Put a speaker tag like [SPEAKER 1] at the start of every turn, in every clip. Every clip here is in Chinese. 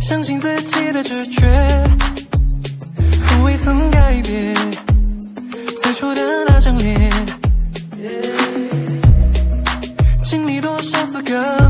[SPEAKER 1] 相信自己的直觉，从未曾改变最初的那张脸。经历多少次更？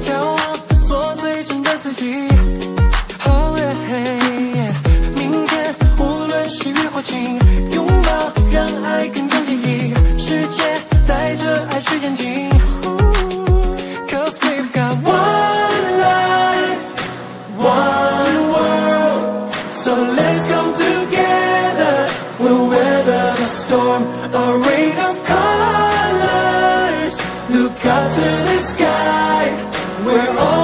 [SPEAKER 1] 眺望做最真的自己明天无论是雨或晴拥抱让爱更有意义世界带着爱去前进 cause we've got one life one world so let's come together we'll weather the storma rain we're all